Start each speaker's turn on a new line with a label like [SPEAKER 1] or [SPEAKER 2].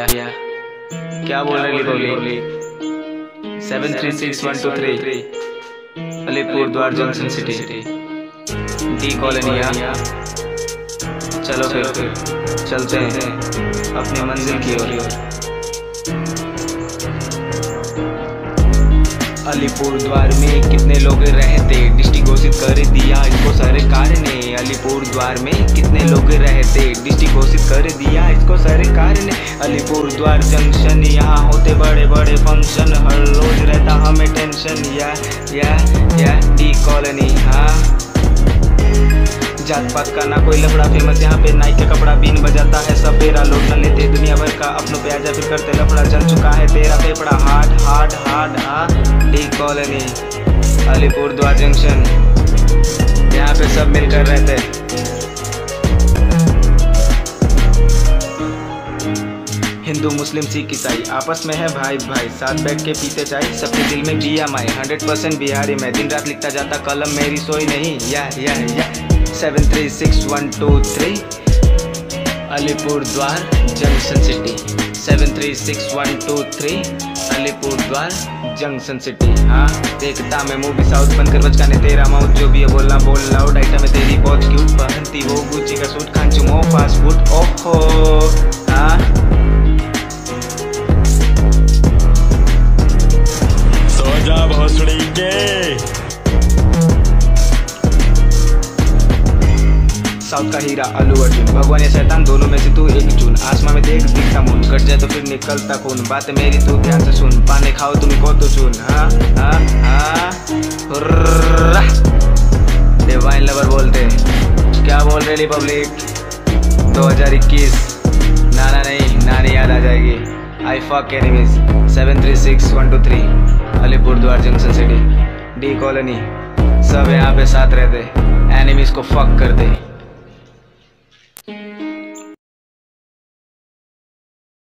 [SPEAKER 1] या क्या बोल रही public seven three six one two three Alipurduar junction city. D colony या चलो फिर चलते हैं अपनी मंजिल की ओर। अलीपुर द्वार में कितने लोग रहते? डिस्ट्रिक्ट घोषित कर दिया इसको सरकार ने। अलीपुर द्वार में कितने लोग रहते? डिस्ट्रिक्ट घोषित कर दिया सरकार ने अलीपुर द्वार जंक्शन, यहाँ होते बड़े बड़े फ़ंक्शन हर रोज रहता हमें टेंशन या या या डी कॉलोनी हाँ। जात पात का ना कोई लफड़ा फ़ेमस यहाँ पे। नाइक का कपड़ा बीन बजाता है सब बेरा लोग न लेते दुनिया भर का। अपनों पे आजा फिर करते लफड़ा। जल चुका है तेरा फेफड़ा। हार्ड हार्ड हार्ड हाँ। D colony Alipurduar junction. यहाँ पे सब मिलकर रहते। हिंदू, मुस्लिम, सिख ईसाई आपस में है भाई भाई। साथ बैठ के पीते चाय, सबके दिल में जिया माई हंड्रेड परसेंट बिहारी में। दिन रात लिखता जाता, कलम मेरी सोई नहीं। या या या। Seven three six one two three Alipurduar, junction city. Seven three six one two three Alipurduar, junction city. हाँ देखता मैं मूवी साउथ बंद कर बचकाने। तेरा माउथ जो भी है, बोलना बोल लाउड आइटम है साउथ का हीरा अल्लू अर्जुन। भगवान या शैतान, दोनों में से तू एक चुन। आसमां में देख, दिखता मून। कट जाए तो फिर निकलता खून। बात मेरी तू ध्यान से सुन। पाने खाओ, तुम को तो चुन? हाँ? हाँ? हाँ? डिवाइन लवर बोलते क्या बोल रही पब्लिक 2021 नाना नहीं, नानी याद आ जाएगी। I fuck enemies seven three six one two three Alipurduar junction city D colony सब यहाँ पे साथ रहते। एनिमीज को फक कर दे Thank you.